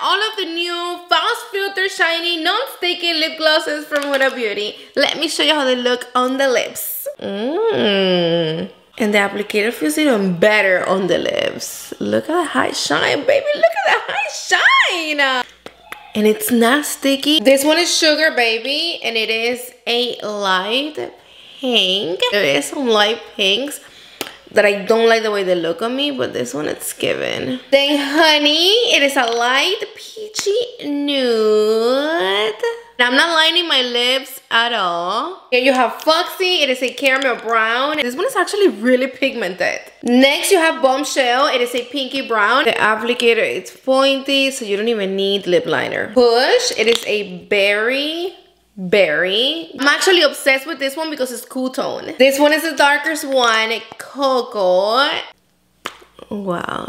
all of the new Faux Filler Shiny Non-Sticky Lip Glosses from Huda Beauty. Let me show you how they look on the lips. Mmm. And the applicator feels even better on the lips. Look at that high shine, baby. Look at that high shine. And it's not sticky. This one is Sugar Baby, and it is a light pink. There is some light pinks that I don't like the way they look on me, but this one it's given. Then Honey, it is a light peachy nude. I'm not lining my lips at all. Here you have Foxy, it is a caramel brown. This one is actually really pigmented. Next you have Bombshell, it is a pinky brown. The applicator is pointy, so you don't even need lip liner. Push, it is a berry berry. I'm actually obsessed with this one because it's cool tone. This one is the darkest one, Cocoa. Wow,